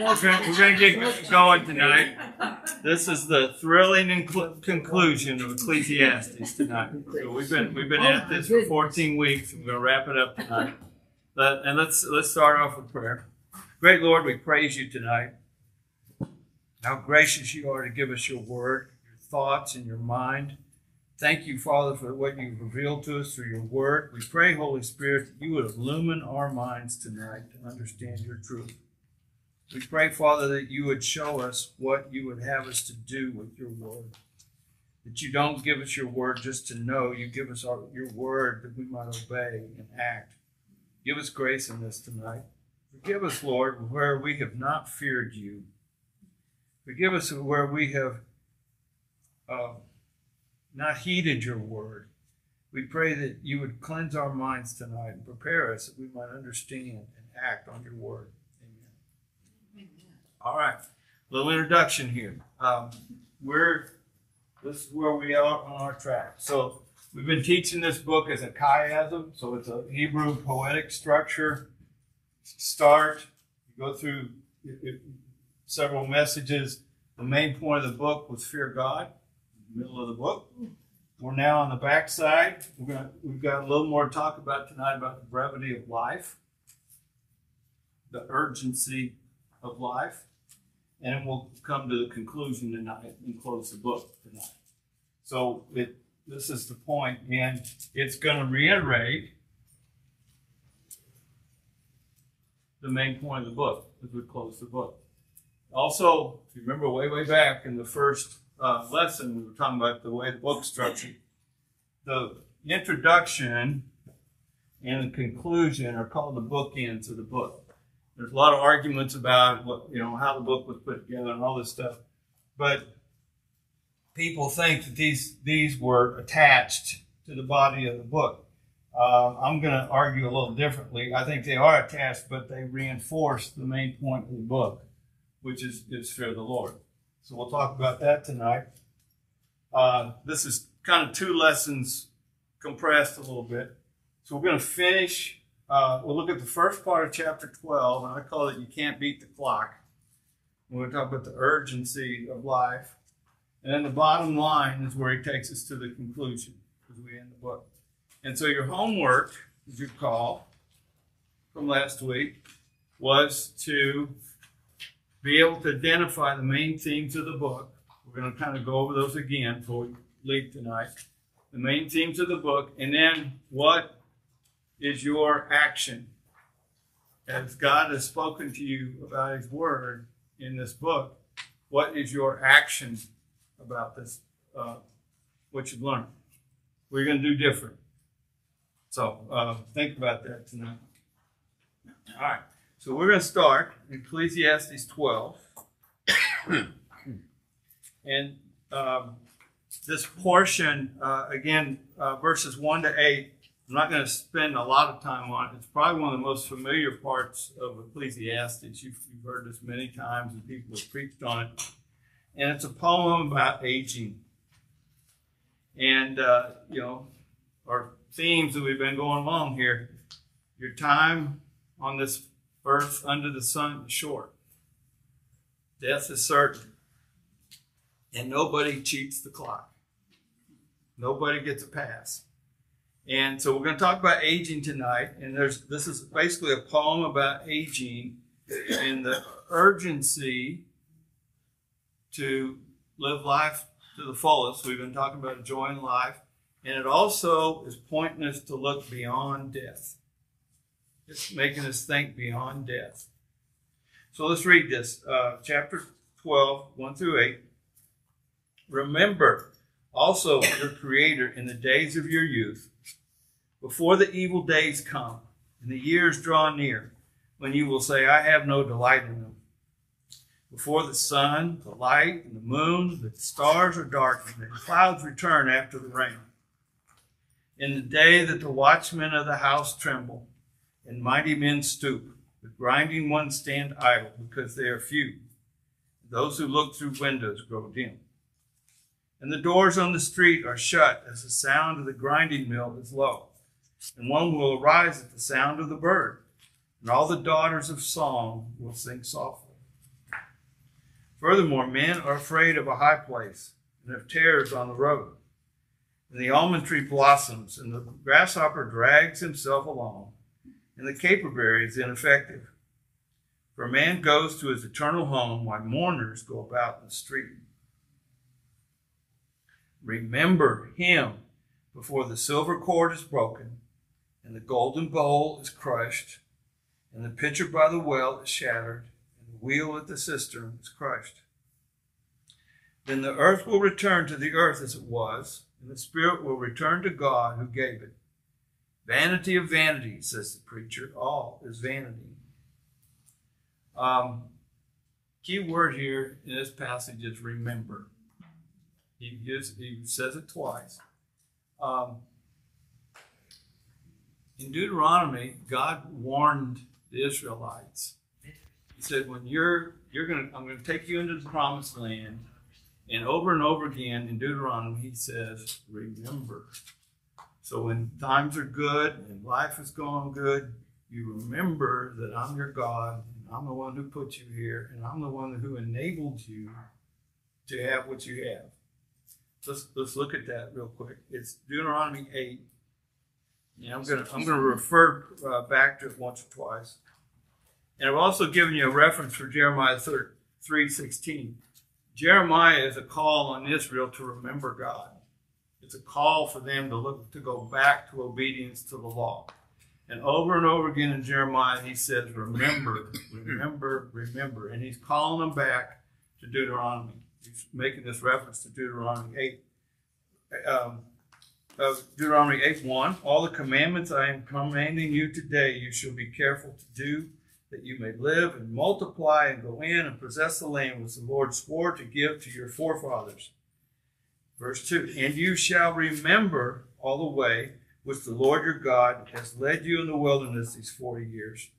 We're we're gonna get going tonight. This is the thrilling inclu- conclusion of Ecclesiastes tonight. So we've been we've been at this for 14 weeks. We're gonna wrap it up tonight. But, and let's let's start off with prayer. Great Lord, we praise you tonight. How gracious you are to give us your word, your thoughts, and your mind. Thank you, Father, for what you've revealed to us through your word. We pray, Holy Spirit, that you would illumine our minds tonight to understand your truth. We pray, Father, that you would show us what you would have us to do with your word. That you don't give us your word just to know, you give us our, your word that we might obey and act. Give us grace in this tonight. Forgive us, Lord, where we have not feared you. Forgive us where we have. Uh, not heeded your word. We pray that you would cleanse our minds tonight and prepare us that we might understand and act on your word. All right, a little introduction here. Um, we're this is where we are on our track. So we've been teaching this book as a chiasm, so it's a Hebrew poetic structure. Start, you go through several messages. The main point of the book was fear God middle of the book. We're now on the back side. We're gonna, we've got a little more to talk about tonight about the brevity of life, the urgency of life, and we'll come to the conclusion tonight and close the book tonight. So it, this is the point, and it's going to reiterate the main point of the book as we close the book. Also, if you remember way, way back in the first uh, lesson, we were talking about the way the book's structured. The introduction and the conclusion are called the bookends of the book. There's a lot of arguments about what you know how the book was put together and all this stuff, but people think that these these were attached to the body of the book. Uh, I'm going to argue a little differently. I think they are attached, but they reinforce the main point of the book, which is, is fear of the Lord. So we'll talk about that tonight. Uh, this is kind of two lessons compressed a little bit. So we're going to finish. Uh, we'll look at the first part of chapter 12, and I call it You Can't Beat the Clock. We're going to talk about the urgency of life. And then the bottom line is where he takes us to the conclusion as we end the book. And so your homework, as you call, from last week, was to be able to identify the main themes of the book. We're going to kind of go over those again before we leave tonight. The main themes of the book, and then what is your action? As God has spoken to you about His Word in this book, what is your action about this, uh, what you've learned? We're going to do different. So uh, think about that tonight. All right. So we're going to start Ecclesiastes 12. and um, this portion, uh, again, uh, verses 1 to 8, I'm not going to spend a lot of time on it. It's probably one of the most familiar parts of Ecclesiastes. You've, heard this many times, and people have preached on it. And it's a poem about aging. And, uh, you know, our themes that we've been going along here your time on this earth under the sun is short. Death is certain. And nobody cheats the clock. Nobody gets a pass. And so we're going to talk about aging tonight. And there's this is basically a poem about aging and the urgency to live life to the fullest. We've been talking about enjoying life. And it also is pointing us to look beyond death. It's making us think beyond death. So let's read this. Uh, chapter 12, 1 through 8. Remember also your Creator in the days of your youth, before the evil days come and the years draw near, when you will say, I have no delight in them. Before the sun, the light, and the moon, the stars are darkened, and clouds return after the rain. In the day that the watchmen of the house tremble, and mighty men stoop. The grinding ones stand idle because they are few. Those who look through windows grow dim. And the doors on the street are shut as the sound of the grinding mill is low. And one will arise at the sound of the bird, and all the daughters of song will sing softly. Furthermore, men are afraid of a high place and of terrors on the road. And the almond tree blossoms, and the grasshopper drags himself along, and the caperberry is ineffective. For man goes to his eternal home while mourners go about in the street. Remember him before the silver cord is broken, and the golden bowl is crushed, and the pitcher by the well is shattered, and the wheel at the cistern is crushed. Then the earth will return to the earth as it was, and the spirit will return to God who gave it. Vanity of vanities, says the preacher. All is vanity. Um, key word here in this passage is remember. He, gives, he says it twice. Um, in Deuteronomy, God warned the Israelites. He said, "When you're you're going to I'm going to take you into the promised land." And over and over again in Deuteronomy, he says, "Remember." So when times are good and life is going good, you remember that I'm your God and I'm the one who put you here and I'm the one who enabled you to have what you have. Let's let's look at that real quick. It's Deuteronomy 8 and I'm going to I'm going to refer uh, back to it once or twice. And I've also given you a reference for Jeremiah 3:16. Jeremiah is a call on Israel to remember God. It's a call for them to look to go back to obedience to the law. And over and over again in Jeremiah, he says, Remember, remember, remember. And he's calling them back to Deuteronomy. He's making this reference to Deuteronomy 8. Um, of Deuteronomy 8 1. All the commandments I am commanding you today, you shall be careful to do, that you may live and multiply and go in and possess the land which the Lord swore to give to your forefathers. Verse 2 And you shall remember all the way which the Lord your God has led you in the wilderness these 40 years,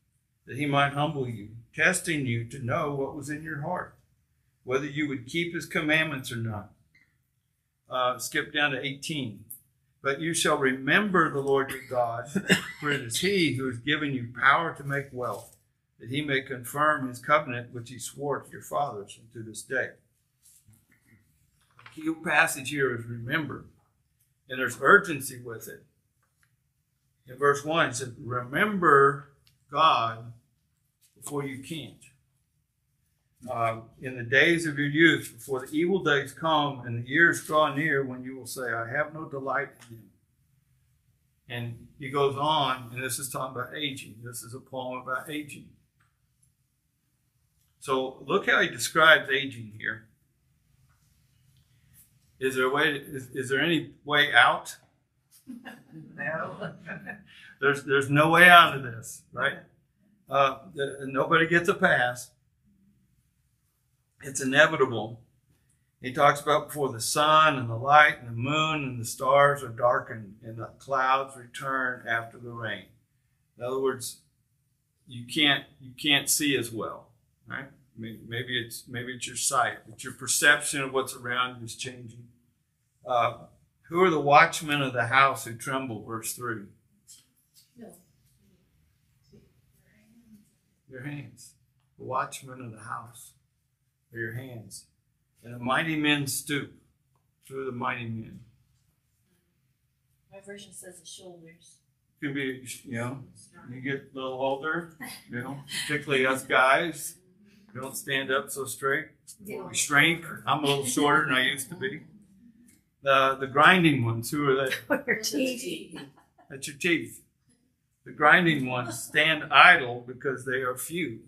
that he might humble you, testing you to know what was in your heart, whether you would keep his commandments or not. Uh, skip down to 18. But you shall remember the Lord your God, for it is he who has given you power to make wealth, that he may confirm his covenant which he swore to your fathers and to this day. The key passage here is remember, and there's urgency with it. In verse 1, it says, Remember God before you can't. Uh, in the days of your youth, before the evil days come and the years draw near, when you will say, I have no delight in them. And he goes on, and this is talking about aging. This is a poem about aging. So look how he describes aging here. Is there a way? To, is, is there any way out? No. There's there's no way out of this, right? Uh, nobody gets a pass. It's inevitable. He talks about before the sun and the light and the moon and the stars are darkened and the clouds return after the rain. In other words, you can't you can't see as well, right? Maybe it's maybe it's your sight, but your perception of what's around you is changing. Uh, who are the watchmen of the house who tremble? Verse three. Your hands. The watchmen of the house are your hands. And the mighty men stoop. Who are the mighty men? My version says the shoulders. Could be, you know, you get a little older, you know, particularly us guys. We don't stand up so straight. We shrink. I'm a little shorter than I used to be. The the grinding ones, who are they? Your teeth. That's your teeth. The grinding ones stand idle because they are few.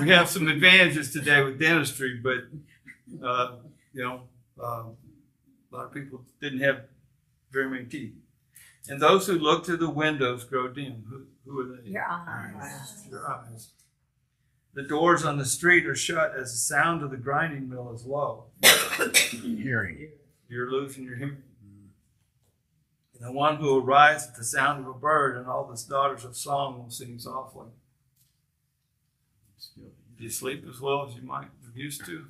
We have some advantages today with dentistry, but uh, you know, uh, a lot of people didn't have very many teeth. And those who look through the windows grow dim. Who, who are they? Your eyes. Your eyes. The doors on the street are shut as the sound of the grinding mill is low. Hearing. You're losing your hearing. And the one who will rise at the sound of a bird, and all the daughters of song will sing softly. Do you sleep as well as you might have used to?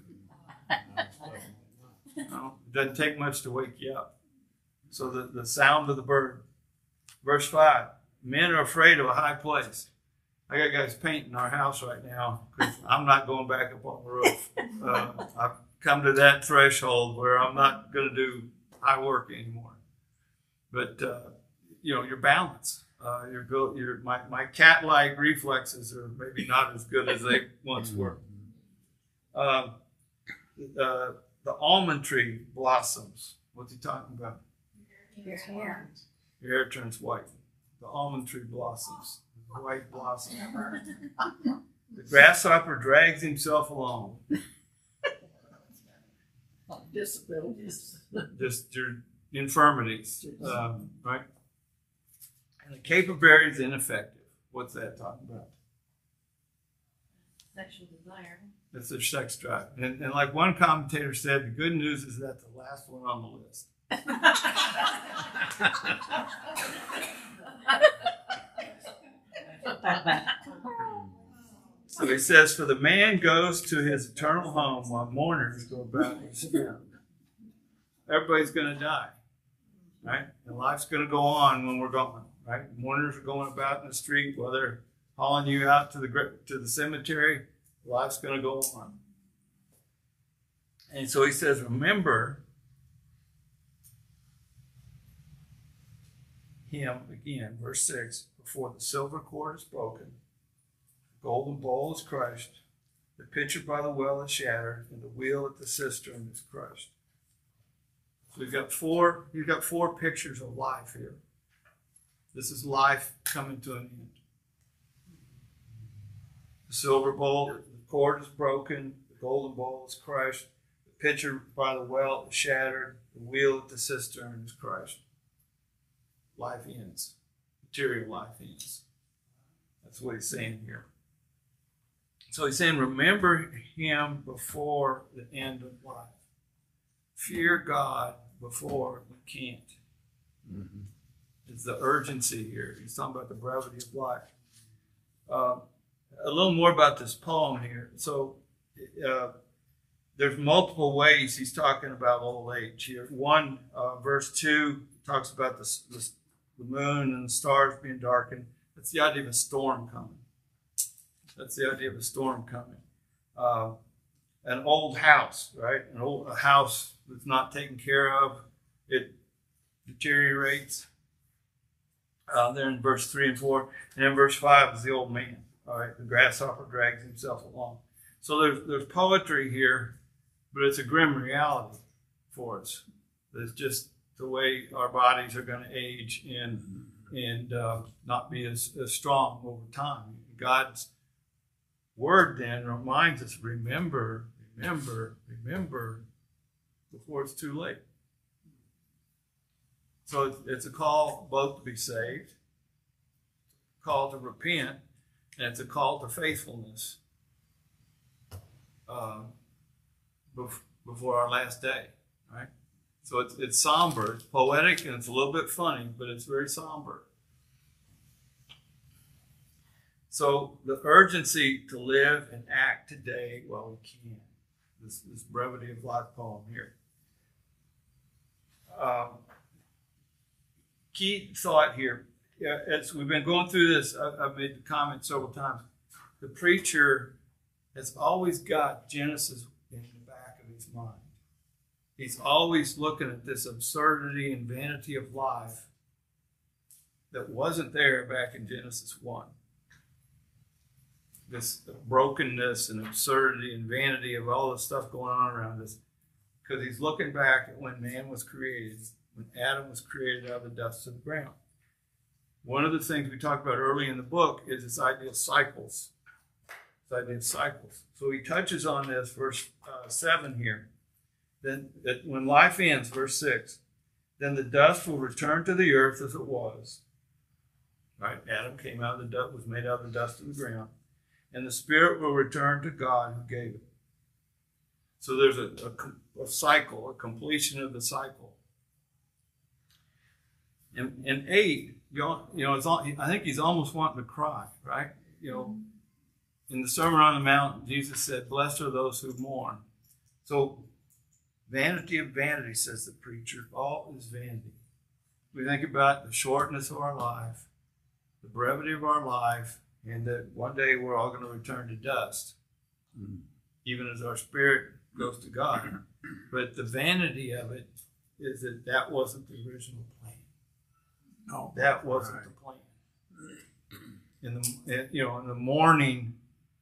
No, it doesn't take much to wake you up. So the, the sound of the bird. Verse 5 Men are afraid of a high place. I got guys painting our house right now because I'm not going back up on the roof. Uh, I've come to that threshold where I'm not going to do high work anymore. But uh, you know, your balance, uh, your go, your my, my cat-like reflexes are maybe not as good as they once were. Um, the the almond tree blossoms. What's he talking about? Your hair. Your hair turns white. The almond tree blossoms. The white blossom. The grasshopper drags himself along. Disabilities. Just your infirmities, um, right? And the caperberry is ineffective. What's that talking about? Sexual desire. It's their sex drive. And, and like one commentator said, the good news is that's the last one on the list. So he says, For the man goes to his eternal home while mourners go about his funeral. Everybody's going to die, right? And life's going to go on when we're gone, right? Mourners are going about in the street while they're hauling you out to the to the cemetery. Life's going to go on. And so he says, Remember him again, verse 6 before the silver cord is broken the golden bowl is crushed, the pitcher by the well is shattered, and the wheel at the cistern is crushed. So we've got four, you've got four pictures of life here. This is life coming to an end. The silver bowl, the cord is broken, the golden bowl is crushed, the pitcher by the well is shattered, the wheel at the cistern is crushed. Life ends. Material life ends. That's what he's saying here. So he's saying, remember him before the end of life. Fear God before we can't. Mhm. It's the urgency here. He's talking about the brevity of life. Uh, a little more about this poem here. So uh, there's multiple ways he's talking about old age here. One, uh, verse 2 talks about the, the, the moon and the stars being darkened. That's the idea of a storm coming. That's the idea of a storm coming. Uh, an old house, right? An old a house that's not taken care of, it deteriorates. Uh, there in verse three and four, and then verse five is the old man. All right, the grasshopper drags himself along. So there's there's poetry here, but it's a grim reality for us. It's just the way our bodies are going to age and and uh, not be as, as strong over time. God's word then reminds us remember, remember, remember before it's too late. So it's, a call both to be saved, call to repent, and it's a call to faithfulness uh, before our last day, right? So it's, it's somber, it's poetic, and it's a little bit funny, but it's very somber. So the urgency to live and act today while we can. This, this brevity of life poem here. Um, key thought here. As we've been going through this, I've made the comment several times. The preacher has always got Genesis in the back of his mind. He's always looking at this absurdity and vanity of life that wasn't there back in Genesis 1 this brokenness and absurdity and vanity of all the stuff going on around us because he's looking back at when man was created, when Adam was created out of the dust of the ground. One of the things we talked about early in the book is this idea of cycles. This idea of cycles. So he touches on this, verse uh, 7 here. Then, that when life ends, verse 6, then the dust will return to the earth as it was. Right? Adam came out of the dust, was made out of the dust of the ground and the spirit will return to God who gave it. So there's a, a, a cycle, a completion of the cycle. In, in eight, you know, it's all, I think he's almost wanting to cry, right? You know, in the Sermon on the Mount, Jesus said, "Blessed are those who mourn." So, vanity of vanity, says the preacher. All is vanity. We think about the shortness of our life, the brevity of our life, and that one day we're all going to return to dust, Mm. even as our spirit goes to God. But the vanity of it is that that wasn't the original. No, That wasn't the plan. In the you know in the mourning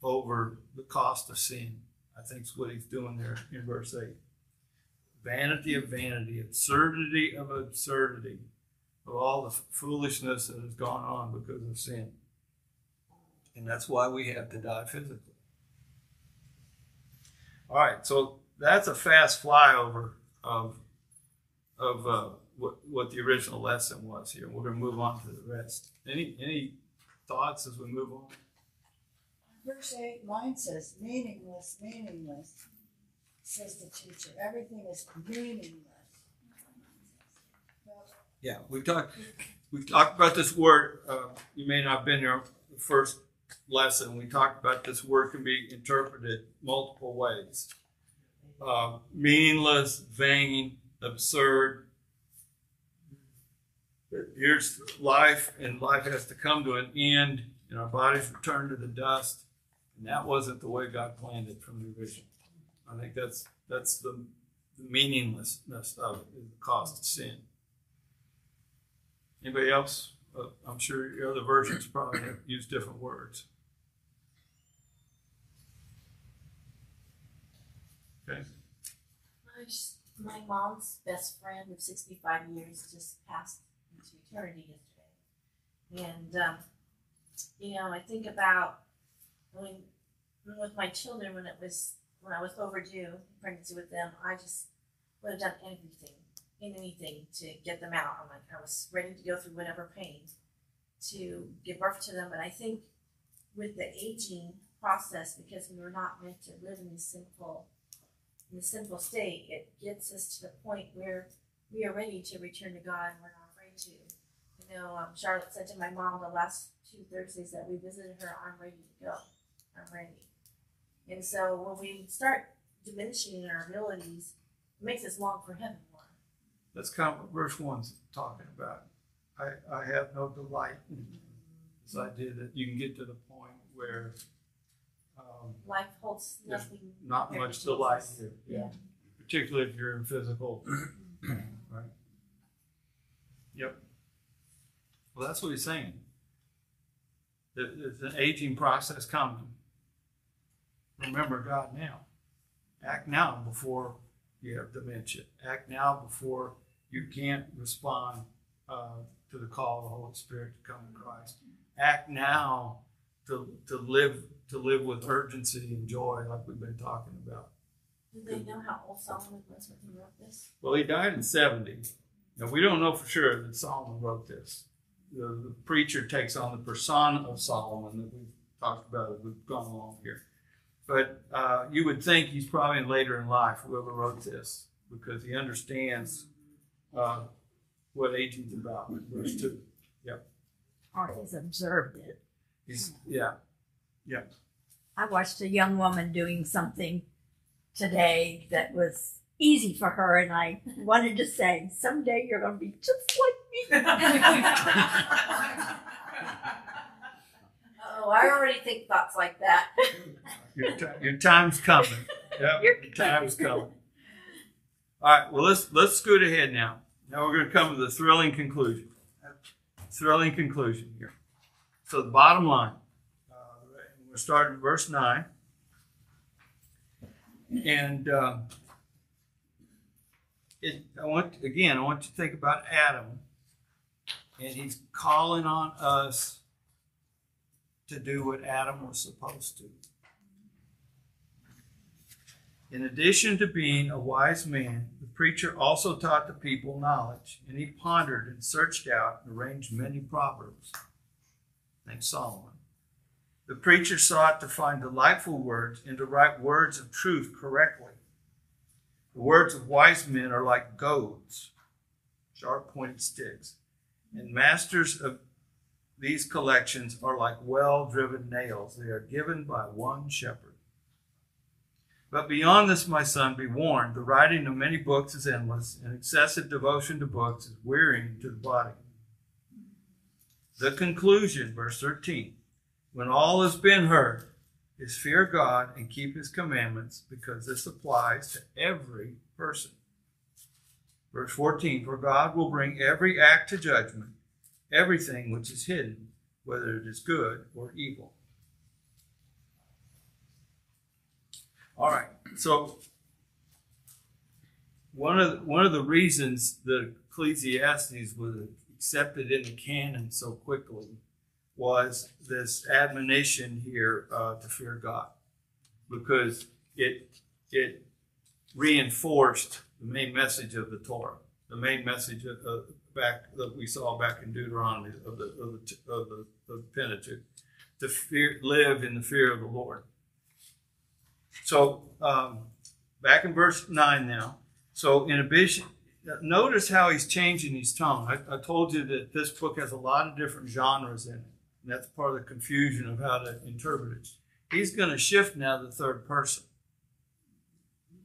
over the cost of sin, I think is what he's doing there in verse eight. Vanity of vanity, absurdity of absurdity, of all the foolishness that has gone on because of sin, and that's why we have to die physically. All right, so that's a fast flyover of of uh, what what the original lesson was here. We're going to move on to the rest. Any any thoughts as we move on? Verse eight, mine says meaningless, meaningless, says the teacher. Everything is meaningless. Well, Yeah, we talked we talked about this word. Uh, you may not have been here the first lesson. We talked about this word can be interpreted multiple ways: uh, meaningless, vain, absurd. Here's life, and life has to come to an end, and our bodies return to the dust. And that wasn't the way God planned it from the original. I think that's that's the, the meaninglessness of it, the cost of sin. Anybody else? Uh, I'm sure your other versions probably have used different words. Okay. Just- My mom's best friend of sixty-five years just passed into eternity yesterday. And, um, you know, I think about when, when with my children, when it was, when I was overdue pregnancy with them, I just would have done anything, anything to get them out. I'm like, I was ready to go through whatever pain to give birth to them. But I think with the aging process, because we were not meant to live in this sinful in the sinful state, it gets us to the point where we are ready to return to God and we're to. You know, um, Charlotte said to my mom the last two Thursdays that we visited her, I'm ready to go. I'm ready. And so when we start diminishing our abilities, it makes us long for heaven more. That's kind of what verse one's talking about. I, I have no delight in this idea that you can get to the point where um, Life holds nothing. not much to delight here. Yeah. Particularly if you're in physical. right? Yep. Well, that's what he's saying. There- There's an aging process coming. Remember God now. Act now before you have dementia. Act now before you can't respond uh, to the call of the Holy Spirit to come to Christ. Act now to, to live to live with urgency and joy, like we've been talking about. Do they know how old Solomon was when he wrote this? Well, he died in 70. Now, we don't know for sure that Solomon wrote this. The, the preacher takes on the persona of Solomon that we've talked about as we've gone along here. But uh, you would think he's probably later in life, whoever wrote this, because he understands uh, what aging's about. Verse 2. or he's observed it. He's, yeah. I watched a young woman doing something today that was easy for her, and I wanted to say, someday you're going to be just like me. Oh, I already think thoughts like that. Your, ti- your time's coming. Yep, Your your time's coming. All right, well let's let's scoot ahead now. Now we're going to come to the thrilling conclusion. Thrilling conclusion here. So the bottom line. Uh, we're starting verse nine, and uh, it. I want again. I want you to think about Adam, and he's calling on us to do what Adam was supposed to. In addition to being a wise man, the preacher also taught the people knowledge, and he pondered and searched out and arranged many proverbs. Thanks, Solomon. The preacher sought to find delightful words and to write words of truth correctly. The words of wise men are like goads, sharp pointed sticks, and masters of these collections are like well driven nails. They are given by one shepherd. But beyond this, my son, be warned the writing of many books is endless, and excessive devotion to books is wearying to the body. The conclusion, verse 13 when all has been heard, is fear God and keep his commandments, because this applies to every person. Verse 14 For God will bring every act to judgment, everything which is hidden, whether it is good or evil. All right, so one of the, one of the reasons the Ecclesiastes was accepted in the canon so quickly was this admonition here uh, to fear God, because it it reinforced the main message of the Torah, the main message of, back that we saw back in Deuteronomy of the of the, of the, of the Pentateuch, to fear, live in the fear of the Lord. So um, back in verse nine now. So in addition, notice how he's changing his tone. I, I told you that this book has a lot of different genres in it. And that's part of the confusion of how to interpret it. He's going to shift now to the third person.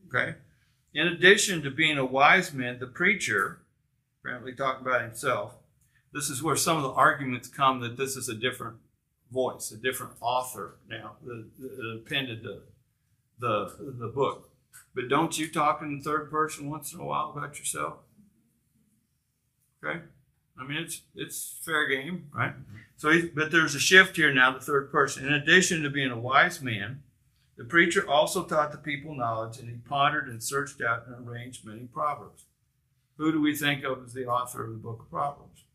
Okay? In addition to being a wise man, the preacher, apparently talking about himself, this is where some of the arguments come that this is a different voice, a different author now that, appended the, the, the book. But don't you talk in third person once in a while about yourself? Okay? I mean, it's it's fair game, right? So, he, but there's a shift here now, the third person. In addition to being a wise man, the preacher also taught the people knowledge, and he pondered and searched out and arranged many proverbs. Who do we think of as the author of the book of Proverbs?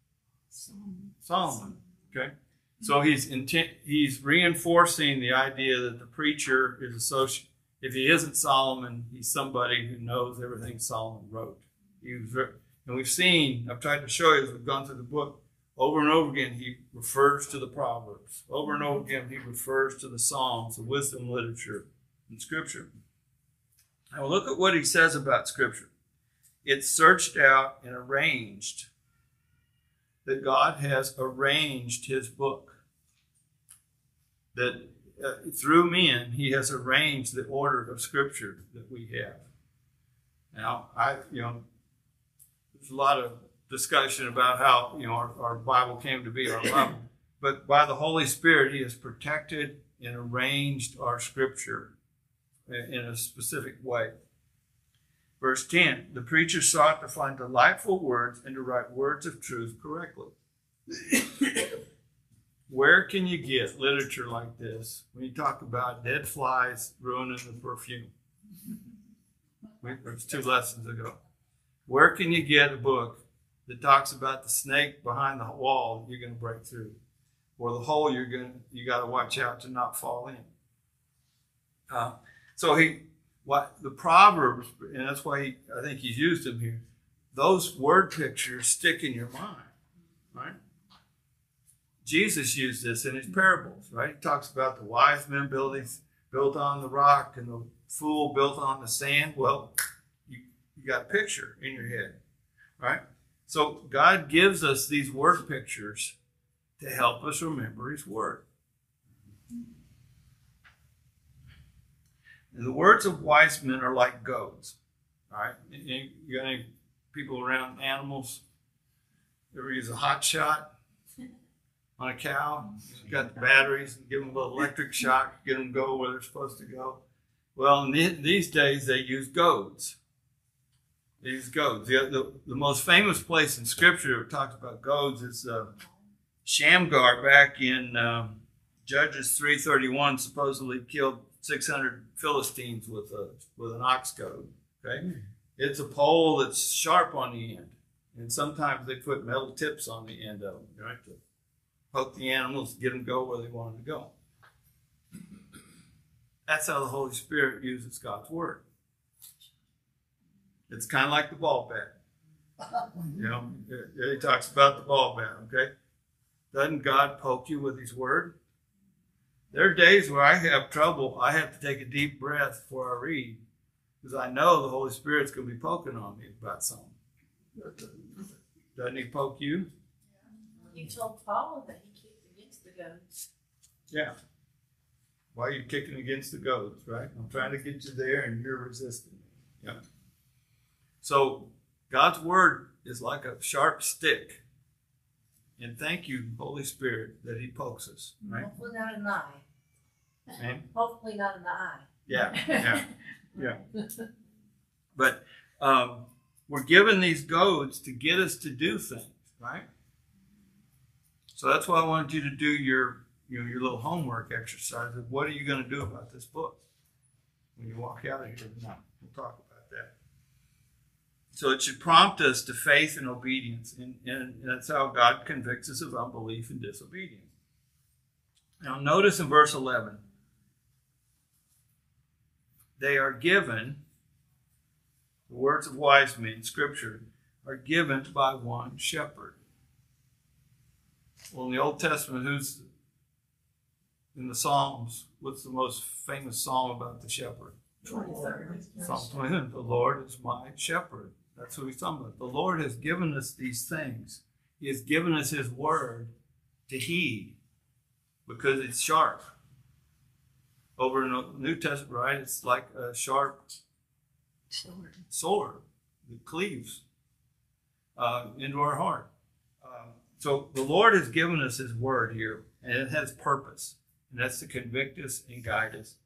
Solomon. Solomon. Okay, so he's intent, he's reinforcing the idea that the preacher is associated. If he isn't Solomon, he's somebody who knows everything Solomon wrote. He was, and we've seen. I've tried to show you as we've gone through the book over and over again. He refers to the Proverbs. Over and over again, he refers to the Psalms, the wisdom literature, and Scripture. Now look at what he says about Scripture. It's searched out and arranged that God has arranged his book. That uh, through men, he has arranged the order of scripture that we have. Now, I, you know, there's a lot of discussion about how, you know, our, our Bible came to be our Bible. But by the Holy Spirit, he has protected and arranged our scripture in a specific way. Verse 10 The preacher sought to find delightful words and to write words of truth correctly. Where can you get literature like this when you talk about dead flies ruining the perfume? There's two lessons ago. Where can you get a book that talks about the snake behind the wall you're going to break through, or the hole you're going to, you got to watch out to not fall in? Uh, so he, what the proverbs, and that's why he, I think he's used them here. Those word pictures stick in your mind, right? Jesus used this in his parables, right? He talks about the wise men building built on the rock and the fool built on the sand. Well, got a picture in your head, right? So God gives us these word pictures to help us remember his word. And the words of wise men are like goads. Right? You got any people around animals? Ever use a hot shot? on a cow. Got the batteries, and give them a little electric shock, get them go where they're supposed to go. Well, in these days they use goads. They use goads. The, the, the, most famous place in Scripture that talks about goads is uh, Shamgar back in um, Judges three thirty one. Supposedly killed six hundred Philistines with a with an ox goad. Okay, it's a pole that's sharp on the end, and sometimes they put metal tips on the end of them, right? to poke the animals, get them go where they wanted to go. That's how the Holy Spirit uses God's word. It's kind of like the ball bat. You know, he talks about the ball bat, okay? Doesn't God poke you with his word? There are days where I have trouble. I have to take a deep breath before I read because I know the Holy Spirit's going to be poking on me about something. Doesn't he poke you? You told Paul that he kicked against the goads. Yeah. Why are you kicking against the goads, right? I'm trying to get you there and you're resisting me. Yeah. So God's word is like a sharp stick. And thank you, Holy Spirit, that He pokes us, right? Hopefully not an eye. Amen? Hopefully not an eye. Yeah, yeah, yeah. But um, we're given these goads to get us to do things, right? So that's why I wanted you to do your, you know, your little homework exercise of what are you going to do about this book when you walk out of here tonight. We'll talk about that. So it should prompt us to faith and obedience, and, and that's how God convicts us of unbelief and disobedience. Now, notice in verse 11 they are given, the words of wise men, scripture, are given by one shepherd. Well, in the Old Testament, who's in the Psalms? What's the most famous psalm about the shepherd? Psalm 20. The Lord is my shepherd. That's who he's talking about. The Lord has given us these things. He has given us his word to heed because it's sharp over in the New Testament, right? It's like a sharp Sword. sword that cleaves uh, into our heart. Um, so the Lord has given us His word here, and it has purpose, and that's to convict us and guide us.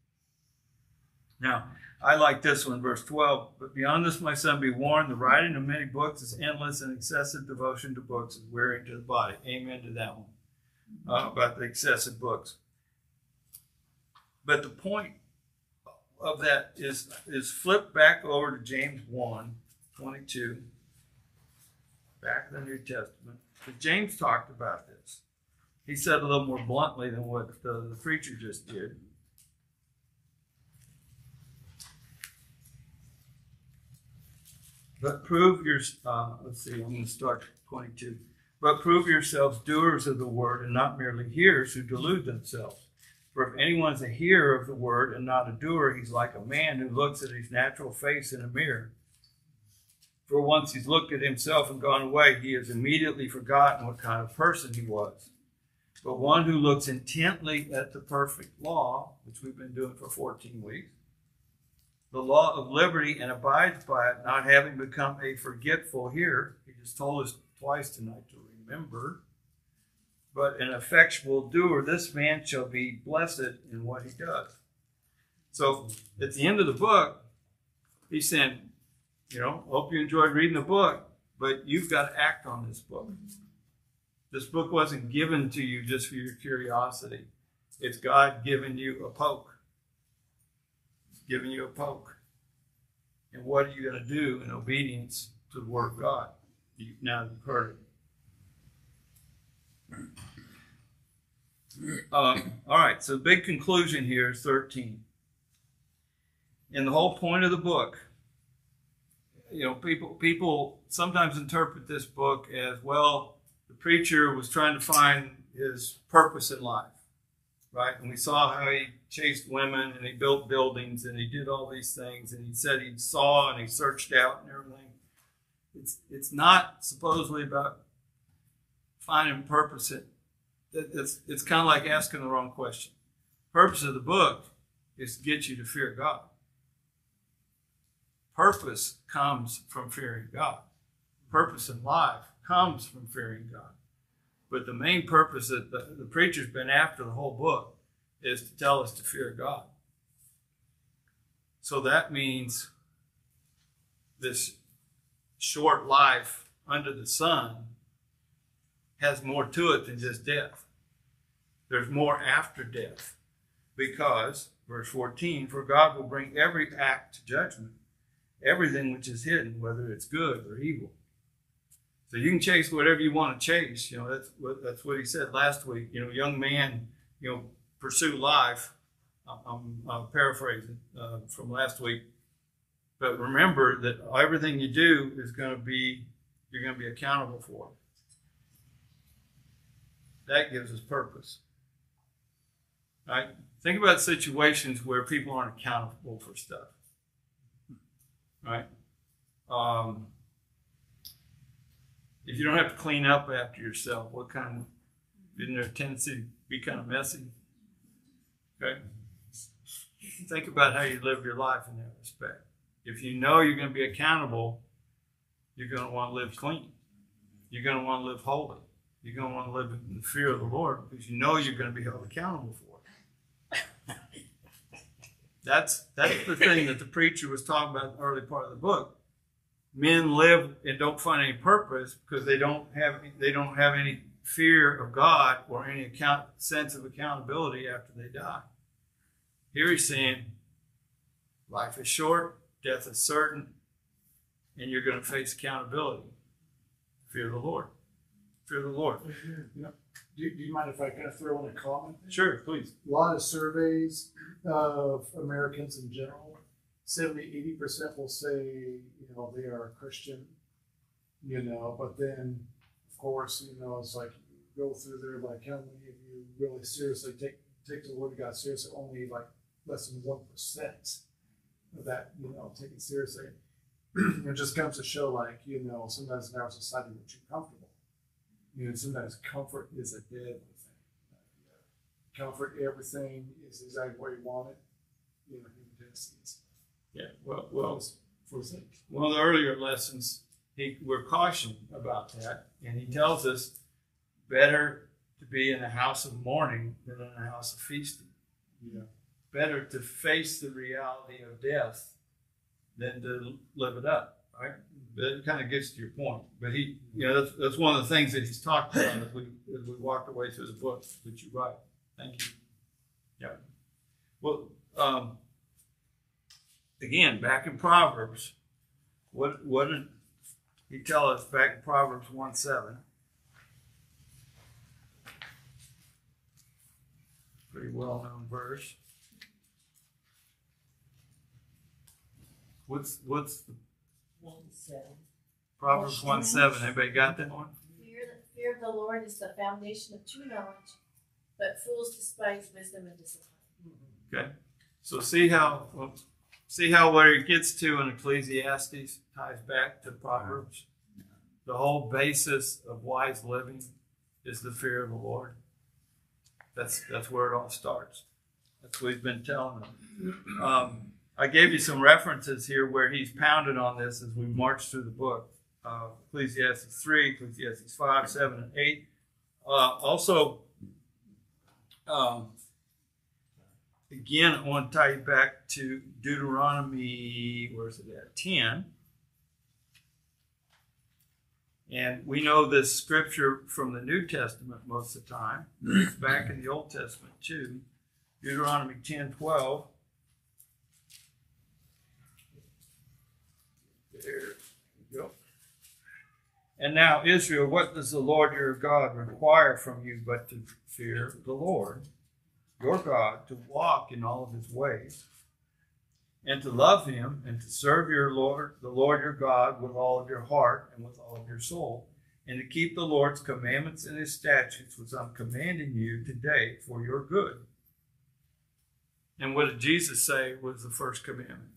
Now, I like this one, verse 12. But beyond this, my son, be warned the writing of many books is endless, and excessive devotion to books is wearing to the body. Amen to that one uh, about the excessive books. But the point of that is is flip back over to James 1, 22, back in the New Testament. But James talked about this. He said a little more bluntly than what the, the preacher just did. But prove your, uh, let's see, I'm going to start 22. But prove yourselves doers of the word and not merely hearers who delude themselves. For if anyone's a hearer of the word and not a doer, he's like a man who looks at his natural face in a mirror. For once he's looked at himself and gone away, he has immediately forgotten what kind of person he was. But one who looks intently at the perfect law, which we've been doing for 14 weeks, the law of liberty, and abides by it, not having become a forgetful hearer, he just told us twice tonight to remember but an effectual doer, this man shall be blessed in what he does. So at the end of the book, he's saying, you know, hope you enjoyed reading the book, but you've got to act on this book. This book wasn't given to you just for your curiosity. It's God giving you a poke. Giving you a poke. And what are you going to do in obedience to the Word of God? You, now you've heard it. Um, all right, so the big conclusion here is 13. And the whole point of the book, you know, people people sometimes interpret this book as well, the preacher was trying to find his purpose in life, right? And we saw how he chased women and he built buildings and he did all these things and he said he saw and he searched out and everything. It's it's not supposedly about finding purpose in, it's, it's kind of like asking the wrong question. Purpose of the book is to get you to fear God. Purpose comes from fearing God. Purpose in life comes from fearing God. But the main purpose that the, the preacher's been after the whole book is to tell us to fear God. So that means this short life under the sun has more to it than just death. There's more after death because, verse 14, for God will bring every act to judgment, everything which is hidden, whether it's good or evil. So you can chase whatever you want to chase. You know, that's what, that's what he said last week. You know, young man, you know, pursue life. I'm, I'm paraphrasing uh, from last week. But remember that everything you do is going to be, you're going to be accountable for. That gives us purpose. Right? Think about situations where people aren't accountable for stuff. Right? Um, if you don't have to clean up after yourself, what kind of isn't there a tendency to be kind of messy? Okay? Think about how you live your life in that respect. If you know you're going to be accountable, you're going to want to live clean. You're going to want to live holy. you're going to want to live in the fear of the Lord because you know you're going to be held accountable for it. That's that's the thing that the preacher was talking about in the early part of the book. Men live and don't find any purpose because they don't have they don't have any fear of God or any account sense of accountability after they die. Here he's saying, life is short, death is certain, and you're going to face accountability. Fear the Lord. Fear the Lord. Do, do you mind if I kind of throw in a comment? Sure, please. A lot of surveys of Americans in general, 70, 80% will say, you know, they are a Christian, you know, but then, of course, you know, it's like you go through there, like, how many of you really seriously take, take the Word of God seriously? Only like less than 1% of that, you know, take it seriously. it just comes to show, like, you know, sometimes in our society we're too comfortable. You know, sometimes comfort is a deadly thing. Comfort, everything is exactly what you want it. You know, human tendencies. Yeah. Well, well, For sake. one of the earlier lessons, he, we're cautioned about that, and he tells us better to be in a house of mourning than in a house of feasting. Yeah. Better to face the reality of death than to live it up, right? But it kind of gets to your point. But he, you know, that's, that's one of the things that he's talked about as we as we walked away through the book that you write. Thank you. Yeah. Well, um, again, back in Proverbs, what what did he tell us back in Proverbs one seven? Pretty well known verse. What's what's the One seven. Proverbs one seven? Anybody got that one? Fear, the fear of the Lord is the foundation of true knowledge, but fools despise wisdom and discipline. Okay. So see how see how where it gets to in Ecclesiastes ties back to Proverbs. The whole basis of wise living is the fear of the Lord. That's that's where it all starts. That's what he's been telling them. Um, I gave you some references here where he's pounded on this as we march through the book. Uh, Ecclesiastes three, Ecclesiastes five, seven, and eight. Uh, also, um, again, I want to tie you back to Deuteronomy, where's it at? 10. And we know this scripture from the New Testament most of the time. It's back in the Old Testament too. Deuteronomy 10 12. There we go. And now, Israel, what does the Lord your God require from you but to fear the Lord? Your God to walk in all of his ways and to love him and to serve your Lord, the Lord your God, with all of your heart and with all of your soul, and to keep the Lord's commandments and his statutes, which I'm commanding you today for your good. And what did Jesus say was the first commandment?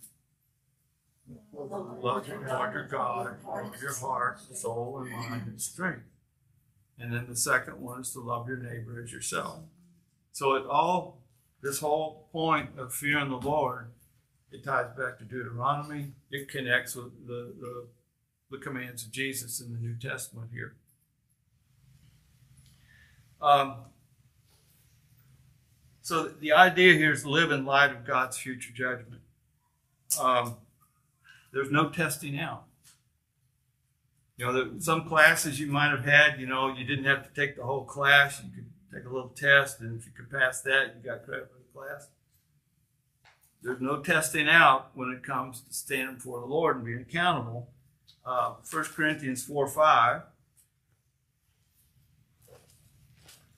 Love your Lord your God with your heart, soul, and mind and strength. And then the second one is to love your neighbor as yourself. So it all, this whole point of fearing the Lord, it ties back to Deuteronomy. It connects with the, the, the commands of Jesus in the New Testament here. Um, so the idea here is live in light of God's future judgment. Um, there's no testing out. You know, some classes you might have had, you know, you didn't have to take the whole class. You could take a little test, and if you can pass that, you got credit for the class. There's no testing out when it comes to standing before the Lord and being accountable. Uh, 1 Corinthians 4 5.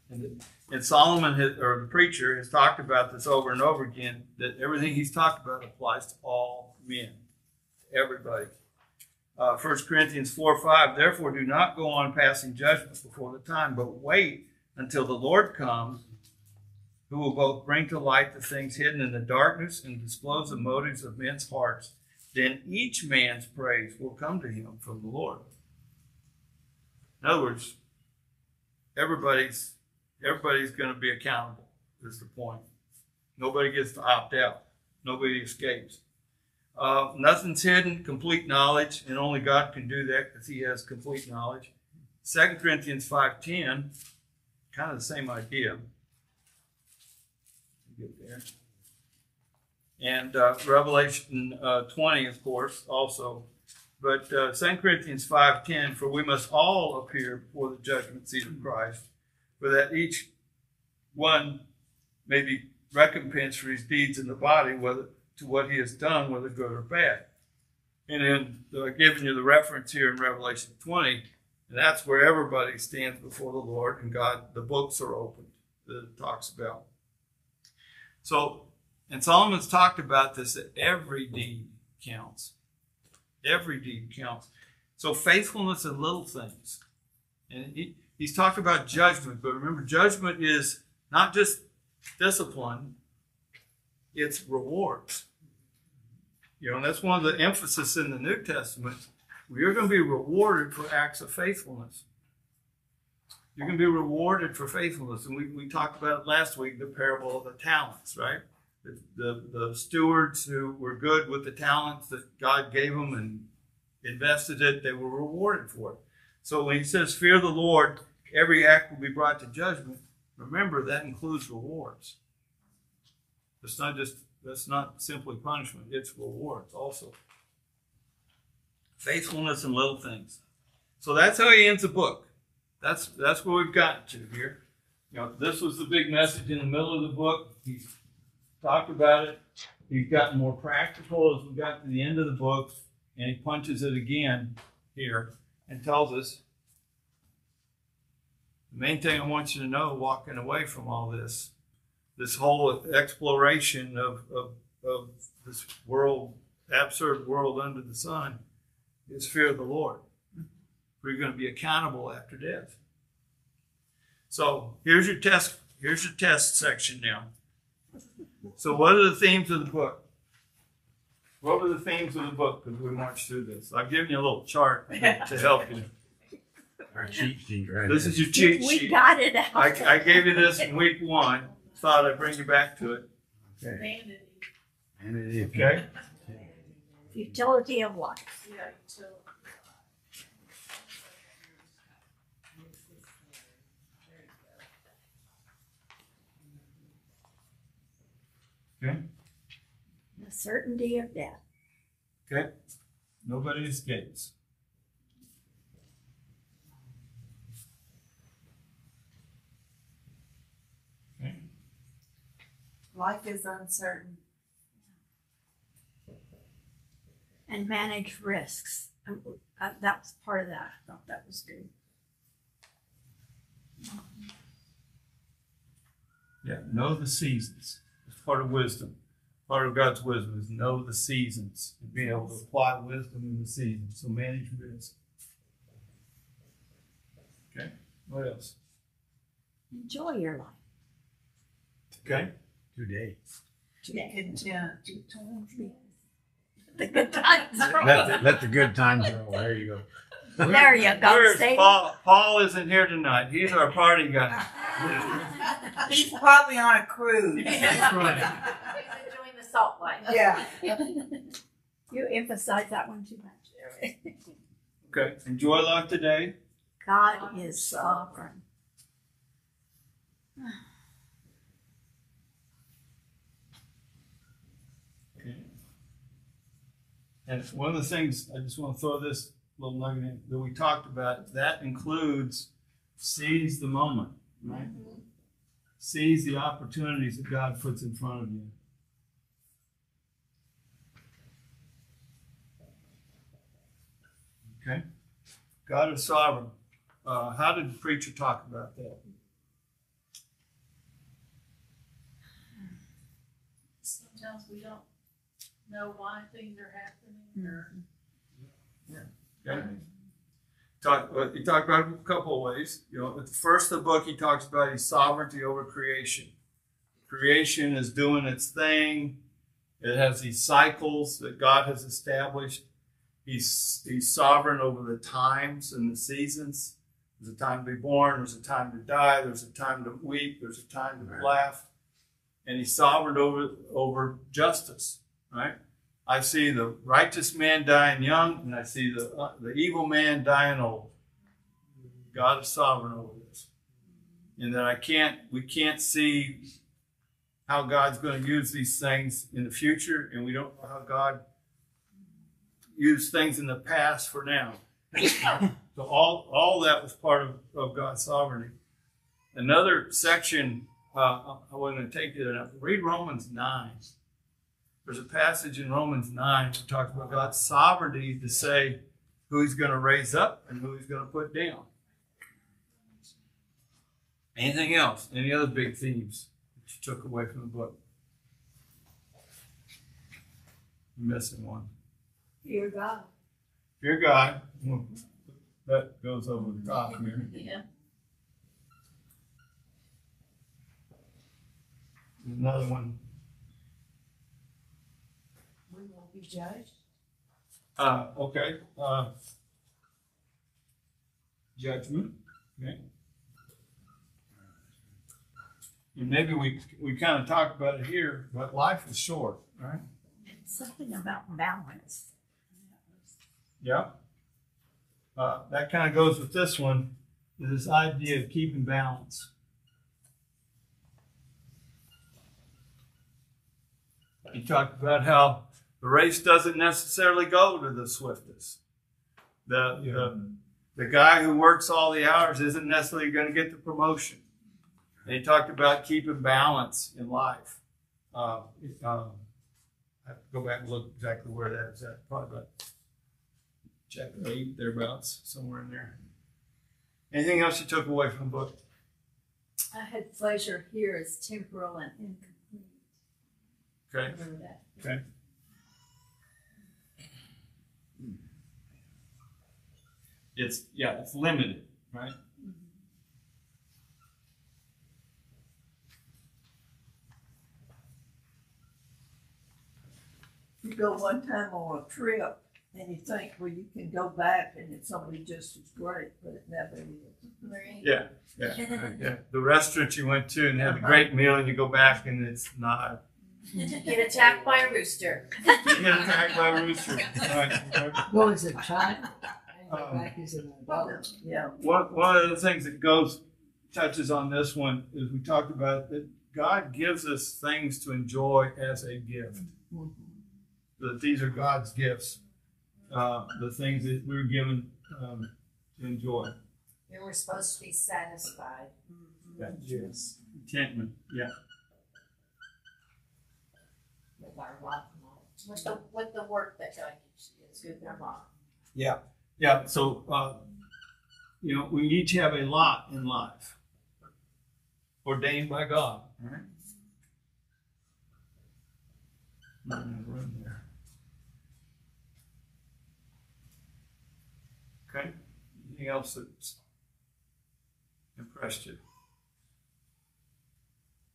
And, and Solomon, has, or the preacher, has talked about this over and over again that everything he's talked about applies to all men, to everybody. Uh, 1 Corinthians 4 5. Therefore, do not go on passing judgment before the time, but wait until the Lord comes, who will both bring to light the things hidden in the darkness and disclose the motives of men's hearts. Then each man's praise will come to him from the Lord. In other words, everybody's everybody's going to be accountable. Is the point? Nobody gets to opt out. Nobody escapes. Uh, nothing's hidden. Complete knowledge, and only God can do that because He has complete knowledge. Second Corinthians five ten, kind of the same idea. Get there. And uh, Revelation uh, twenty, of course, also. But uh, 2 Corinthians 5.10, for we must all appear before the judgment seat of Christ, for that each one may be recompensed for his deeds in the body, whether to what he has done, whether good or bad. And then uh, giving you the reference here in Revelation 20, and that's where everybody stands before the Lord, and God, the books are opened that it talks about. So, and Solomon's talked about this that every deed counts. Every deed counts. So faithfulness in little things. And he, he's talked about judgment, but remember, judgment is not just discipline, it's rewards. You know, and that's one of the emphasis in the New Testament. You're going to be rewarded for acts of faithfulness. You're going to be rewarded for faithfulness. And we, we talked about it last week, the parable of the talents, right? The, the, the stewards who were good with the talents that God gave them and invested it, they were rewarded for it. So when he says, Fear the Lord, every act will be brought to judgment, remember that includes rewards. It's not just, that's not simply punishment, it's rewards also. Faithfulness in little things. So that's how he ends the book. That's that's where we've gotten to here. You know, this was the big message in the middle of the book. He's talked about it. He's gotten more practical as we got to the end of the book, and he punches it again here and tells us the main thing I want you to know walking away from all this, this whole exploration of, of, of this world, absurd world under the sun, is fear of the Lord. We're going to be accountable after death. So here's your test. Here's your test section now. So what are the themes of the book? What were the themes of the book as we march through this? I've given you a little chart to help you. Our cheat sheet right This is your cheat sheet. We sheet. got it out. I, I gave you this in week one. Thought I'd bring you back to it. Okay. And it is. Okay. Futility of life. Yeah, so Okay. The certainty of death. Okay. Nobody escapes. Okay. Life is uncertain. And manage risks. Um, uh, that was part of that. I thought that was good. Yeah. Know the seasons. It's part of wisdom. Part of God's wisdom is know the seasons and be able to apply wisdom in the seasons. So manage risk. Okay. What else? Enjoy your life. Okay. Today. Be content. The good times roll. Let the, let the good times roll. There you go. There you go, Where's Sadie. Paul? Paul isn't here tonight. He's our party guy. He's probably on a cruise. That's right. he's enjoying the salt life. Yeah. You emphasize that one too much. Okay. Enjoy life today. God is sovereign. And one of the things I just want to throw this little nugget in that we talked about that includes seize the moment, right? Seize the opportunities that God puts in front of you. Okay. God is sovereign. Uh, how did the preacher talk about that? Sometimes we don't know why things are happening mm-hmm. or Okay. Talk, well, he talked about it a couple of ways. You know, at the first of the book, he talks about his sovereignty over creation. Creation is doing its thing. It has these cycles that God has established. He's, he's sovereign over the times and the seasons. There's a time to be born. There's a time to die. There's a time to weep. There's a time to Right. laugh. And he's sovereign over, over justice, right? I see the righteous man dying young, and I see the uh, the evil man dying old. God is sovereign over this. And that I can't, we can't see how God's going to use these things in the future, and we don't know how God used things in the past for now. so all, all that was part of, of God's sovereignty. Another section, uh, I wasn't going to take it enough. Read Romans 9. There's a passage in Romans 9 that talks about God's sovereignty to say who he's going to raise up and who he's going to put down. Anything else? Any other big themes that you took away from the book? I'm missing one. Fear God. Fear God. That goes over the top here. Yeah. Another one. We will be judged. Uh, okay. Uh, judgment. Okay. And maybe we we kind of talked about it here, but life is short, right? Something about balance. Yeah. Uh, that kind of goes with this one, is this idea of keeping balance. He talked about how the race doesn't necessarily go to the swiftest. The, the, the guy who works all the hours isn't necessarily going to get the promotion. And he talked about keeping balance in life. Uh, um, I have to go back and look exactly where that is at. Probably about chapter eight, thereabouts, somewhere in there. Anything else you took away from the book? I had pleasure here is temporal and incomplete. Okay. Remember that. Okay. It's yeah, it's limited, right? You go one time on a trip and you think, well, you can go back and it's only just as great, but it never is. Right. Yeah, yeah, yeah. The restaurant you went to and had a uh-huh. great meal, and you go back and it's not. Get attacked by a rooster. You get attacked by a rooster. Right. okay. Well, is it China? Um, Back is an adult. Yeah. One, one of the things that goes touches on this one is we talked about that God gives us things to enjoy as a gift. That these are God's gifts, uh, the things that we're given um, to enjoy. And we're supposed to be satisfied. Yes. Contentment. Yeah. with our lot with the with the work that God gives you. It's good their lot. Yeah. Yeah. So, uh, you know, we each have a lot in life ordained by God. Right? Not in the room there. Okay. Anything else that's impressed you?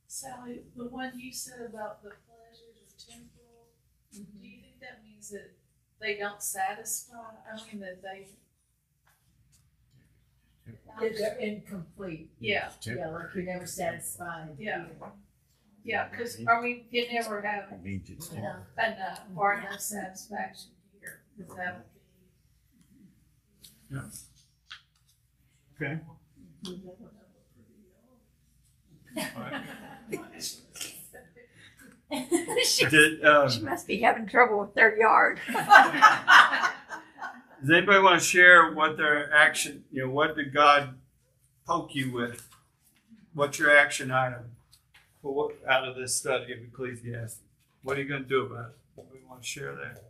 Sally, the one you said about the pleasures of temporal, do you think that means that they don't satisfy? I mean, that they, They're incomplete. yeah, Yeah, like you're never satisfied. Yeah. yeah, because, I mean, you never have It means it's Yeah. enough or enough satisfaction here. Is that would Okay. All right. she, Did, um, she must be having trouble with their yard. Does anybody want to share what their action, you know, what did God poke you with? What's your action item for what, out of this study of Ecclesiastes? What are you going to do about it? What do you want to share that.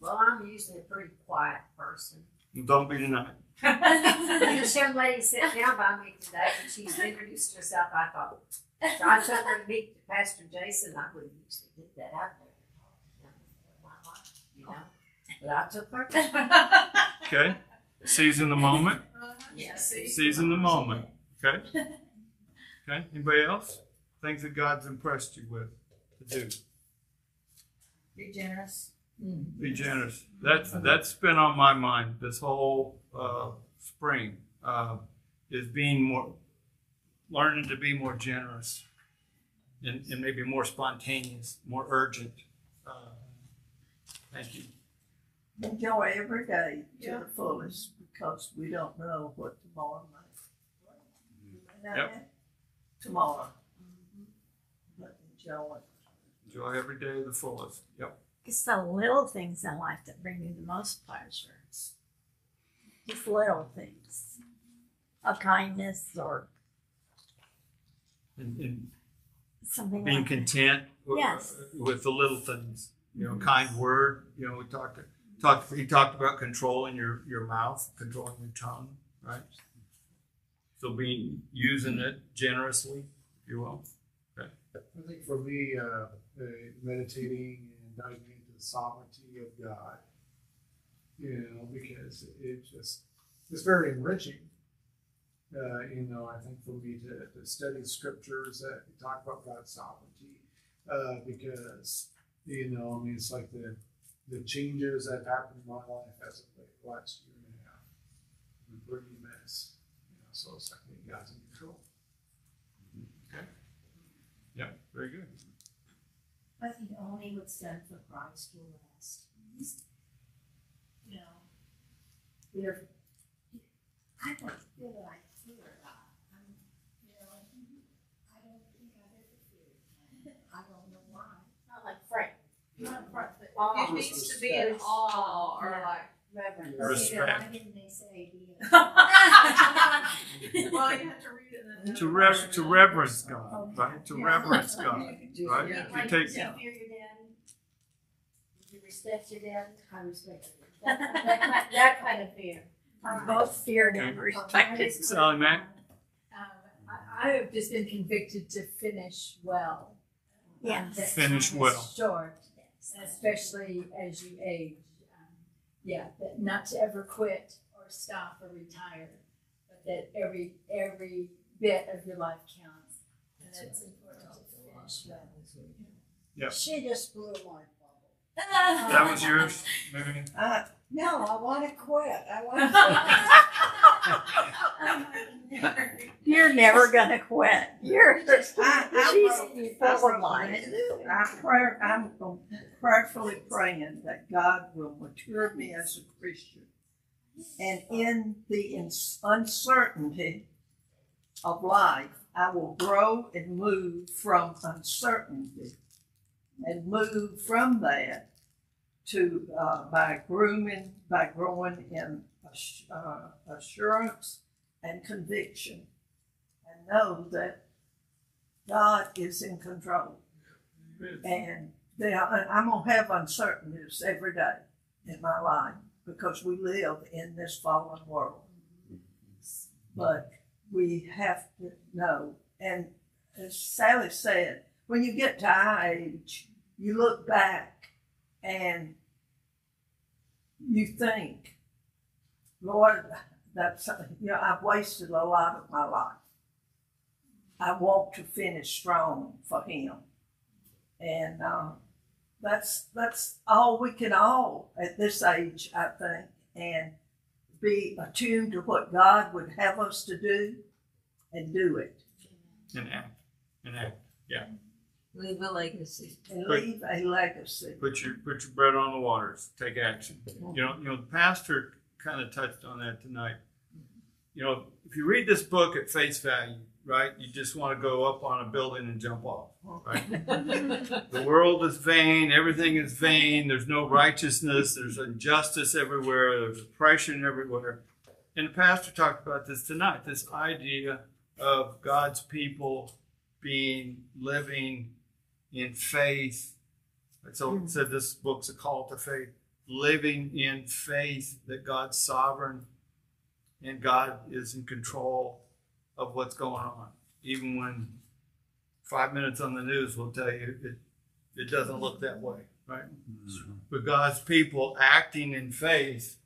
Well, I'm usually a pretty quiet person. Don't be tonight. this young lady sat down by me today and she's introduced herself. I thought, so I took her to meet Pastor Jason. I wouldn't usually do that. I've never, my life, you know, but I took her. Okay? Season the moment. Yes. Season the moment. Okay? Okay? Anybody else? Things that God's impressed you with to do. Be generous. Be generous. That's that's been on my mind this whole uh, spring. Uh, is being more, learning to be more generous, and, and maybe more spontaneous, more urgent. Uh, thank you. enjoy every day to Yeah. the fullest because we don't know what tomorrow may. Yep. Tomorrow. But enjoy. Enjoy every day to the fullest. Yep. It's the little things in life that bring you the most pleasure. Just little things. A kindness or And, and something being like content w- Yes. with the little things. You know, kind word. You know, we talked talked. He talked about controlling your your mouth, controlling your tongue, right? So being using it generously, if you will. I think for me, uh, uh, meditating and diving into the sovereignty of God, you know, because it just it's very enriching. Uh, you know, I think for me to, to study scriptures that talk about God's sovereignty, uh, because you know, I mean, it's like the the changes that happened in my life as of late, the last year and a half, been pretty mess. You know, so it's like God's in control. Okay. Yeah, very good. I think only what's done for Christ will last. You know, we're, I don't feel like fear God. I'm, you know, I don't think I've ever feared him. I don't know why. Not like Frank. Not front, but Awe. it needs to be in awe or like reverence. Respect. Why didn't they say be in Well, you have to read it in. To rev- to reverence God, right? To reverence God, right? Yeah. To take You fear your daddy? You respect your daddy? I respect your daddy. That, that, kind- that kind of fear. I both feared and respected. Sally Mac. Um, I, I have just been convicted to finish well. Yes. That Finish time is well. Short, especially as you age. Um, yeah, that not to ever quit or stop or retire, but that every every bit of your life counts, and it's important to finish well. She just blew my bubble. That was yours, Marion? Uh, No, I want to quit. I want to. You're never gonna quit. You're I, I she's wrote- full. I pray, I'm prayerfully praying that God will mature me as a Christian. And in the uncertainty of life, I will grow and move from uncertainty and move from that to uh, by grooming, by growing in uh, assurance and conviction, and know that God is in control. And they I'm gonna have uncertainties every day in my life because we live in this fallen world. But we have to know, and as Sally said, when you get to our age, you look back and you think, Lord, that's you know, I've wasted a lot of my life. I want to finish strong for Him, and uh, that's that's all we can all at this age, I think, and be attuned to what God would have us to do, and do it, And act. And act. Leave a legacy, and But- leave a legacy. Put your put your bread on the waters. Take action. You know, you know, the pastor kind of touched on that tonight. You know, if you read this book at face value, right, you just want to go up on a building and jump off, right? the world is vain. Everything is vain. There's no righteousness. There's injustice everywhere. There's oppression everywhere. And the pastor talked about this tonight. This idea of God's people being living in faith. So it hmm. said this book's a call to faith. Living in faith that God's sovereign and God is in control of what's going on. Even when five minutes on the news will tell you it, it doesn't look that way, right? Mm-hmm. But God's people acting in faith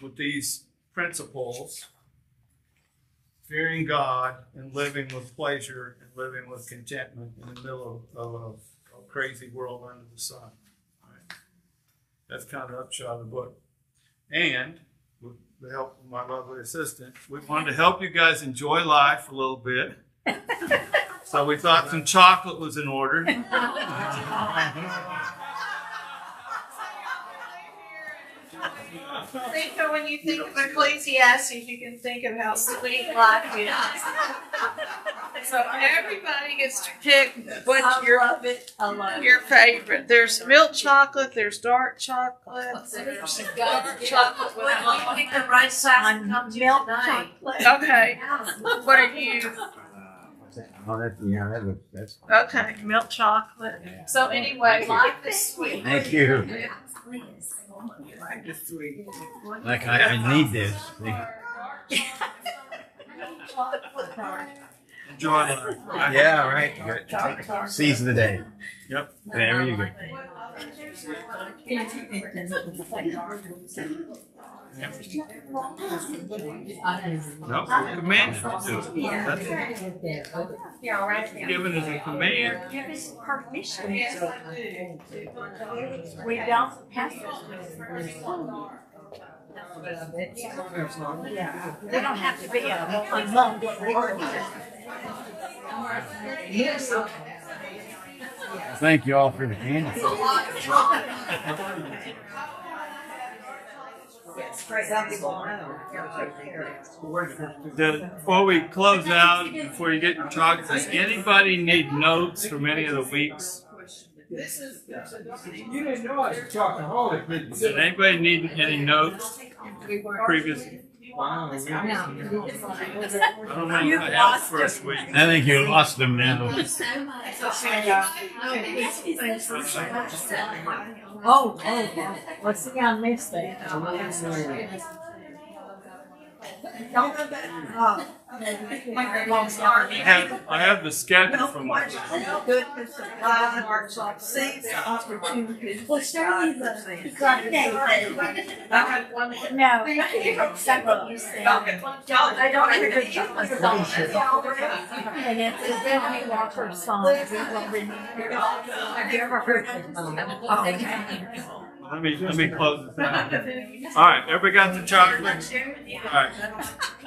with these principles, fearing God and living with pleasure and living with contentment in the middle of, of a, crazy world under the sun. Right? That's kind of the upshot of the book. And with the help of my lovely assistant, we wanted to help you guys enjoy life a little bit. So we thought some chocolate was in order. Think of when you think of Ecclesiastes, you can think of how sweet life is. So everybody gets to pick what what's your love it. I love your favorite. There's milk chocolate. There's dark chocolate. There's dark chocolate with Well, you pick the right size and come On to milk chocolate. Okay. What are you? Uh, oh, that, yeah, that looks, that's. Okay, milk chocolate. So anyway, life is sweet. Thank you. Like, I, I need this. Enjoy. Yeah, right. Good. Seize the day. Yep. There you go. No, commanded to do it. That's Yeah, right. given as a command. Give us permission. We don't have to. They don't have to be a, a monk or Thank you all for the candy. The, before we close out, before you get your chocolate, does anybody need notes from any of the weeks? You didn't know I was a chocoholic, did you? Did anybody need any notes previously? Wow. I don't know. if I asked first week. I think you lost them now. Oh, oh, let's see, I missed that. Don't oh, go back. I have, I have the schedule from last week. Goodness of God, seize the opportunities. Well, Shirley, the Sunday, I had one. no, that's what you said. I don't hear the chocolate song. And it's a Tommy Walker song, we will remember. Have you ever heard it? Okay. Let me, let me close this out. All right, everybody got the chocolate? All right.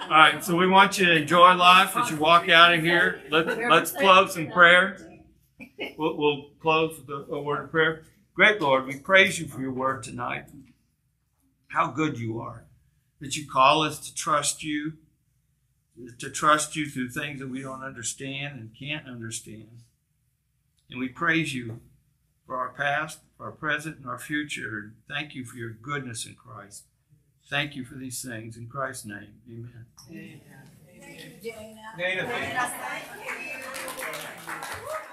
All right, so we want you to enjoy life as you walk out of here. Let's, let's close in prayer. We'll, we'll close with a, a word of prayer. Great Lord, we praise you for your word tonight. How good you are. That you call us to trust you, to trust you through things that we don't understand and can't understand. And we praise you for our past, our present, and our future. Thank you for your goodness in Christ. Thank you for these things. In Christ's name, amen. Dana. Dana, thank you.